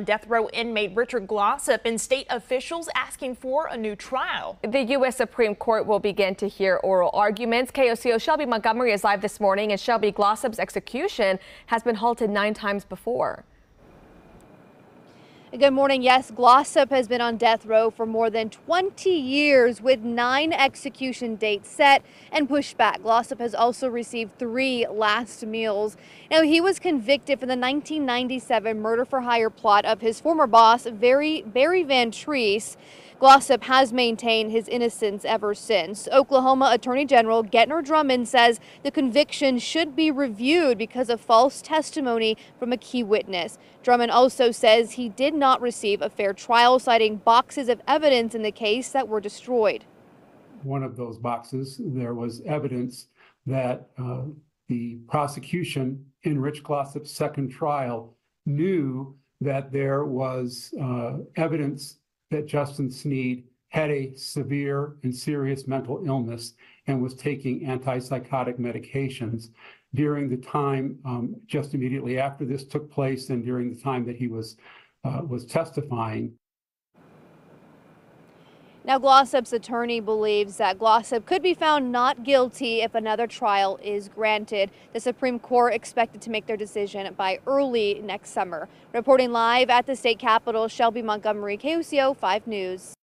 Death row inmate Richard Glossip and state officials asking for a new trial. The U.S. Supreme Court will begin to hear oral arguments. KOCO Shelby Montgomery is live this morning, and Shelby Glossip's execution has been halted nine times before. Good morning. Yes, Glossip has been on death row for more than 20 years with nine execution dates set and pushed back. Glossip has also received three last meals. Now, he was convicted for the 1997 murder for hire plot of his former boss, Barry, Barry Van Treese. Glossip has maintained his innocence ever since. Oklahoma Attorney General Gentner Drummond says the conviction should be reviewed because of false testimony from a key witness. Drummond also says he did not receive a fair trial, citing boxes of evidence in the case that were destroyed. One of those boxes, there was evidence that uh, the prosecution in Rich Glossip's second trial knew that there was uh, evidence that Justin Sneed had a severe and serious mental illness and was taking antipsychotic medications during the time um, just immediately after this took place and during the time that he was uh, was testifying. Now, Glossip's attorney believes that Glossip could be found not guilty if another trial is granted. The Supreme Court expected to make their decision by early next summer. Reporting live at the state capitol, Shelby Montgomery, KOCO 5 News.